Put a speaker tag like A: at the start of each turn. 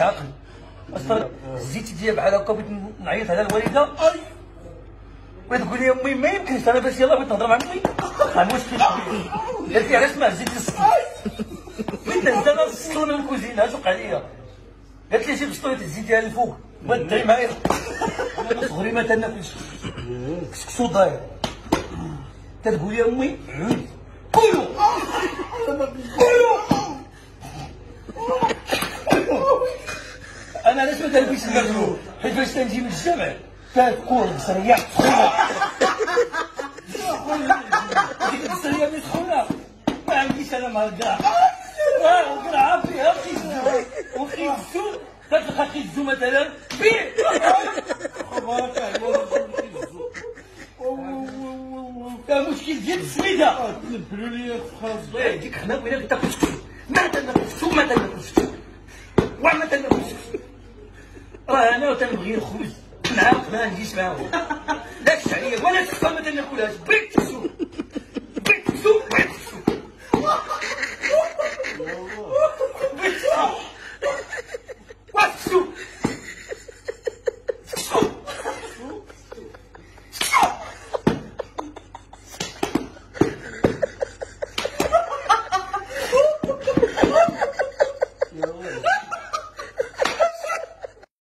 A: تعاقل أصلا الزيت ديال بحال هكا بغيت نعيط على الوالدة. أي! بغيت تقول لي أمي ما يمكنش أنا باش يلاه بغيت نهضر مع أمي. المشكل قالت لي علاش ما زيت السطل بغيت نهز أنا السطل من الكوزينه اش وقع ليا قالت لي جيب الزيت ديال الفوق. بغيت تدعي معايا. صغري ما تناكلش كسكسو داير. تتقول لي أمي عود. كلوا أنا علاش ما تلبيش المغلوب حيت فاش تنجي من الجامع تاكل بصريه سخونه ديك البصريه سخونه ما عنديش أنا مع الكاع القرعه فيها خيزو وخيزو. تتلقى خيزو مثلا. بيع
B: بارك الله
A: كان مشكل ديال السميده
B: تنبلوا لي خلاص
A: الله يهديك حنا بغينا تاكل ما وما تناكل كسكس وما كسكس راه أنا تنبغي الخبز معاق ما معاه معاهم. لا الشعريه ولا السقه ما تناكلهاش بغيت السوق بغيت السوق بغيت السوق بغيت